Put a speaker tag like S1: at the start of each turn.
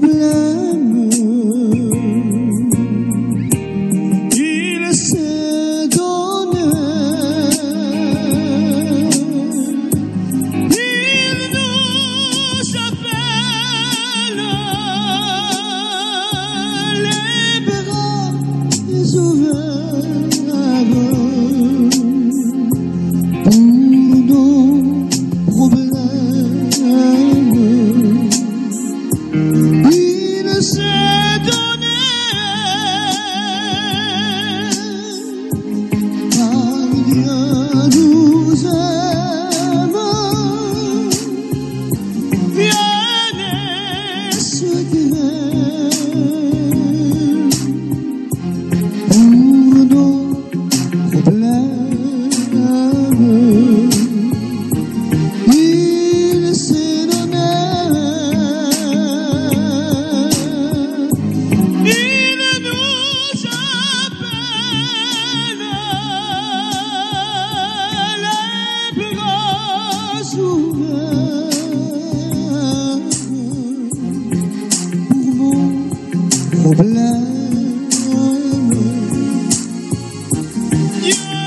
S1: love. say Poblano. Yeah.